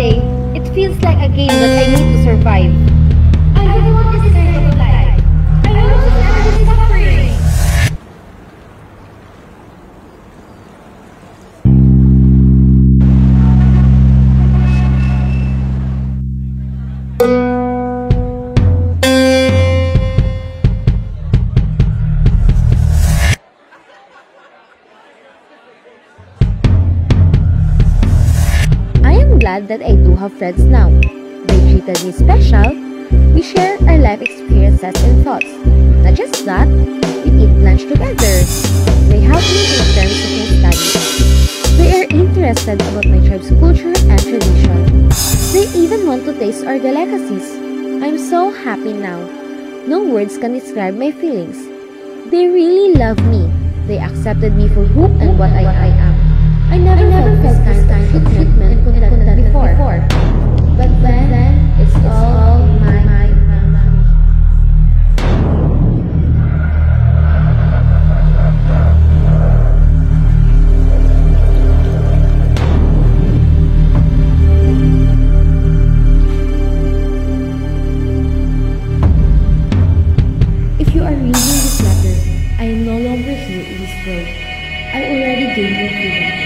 day, it feels like a game that I need to survive. Glad that I do have friends now. They treated me special. We share our life experiences and thoughts. Not just that, we eat lunch together. They help me in terms of my studies. They are interested about my tribe's culture and tradition. They even want to taste our delicacies. I'm so happy now. No words can describe my feelings. They really love me. They accepted me for who and what I, I am. I never, I never felt this kind of treatment and that before. before. But then, then it's, it's all my, my If you are reading this letter, I am no longer here in this world. I already gained you freedom.